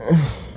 Ugh.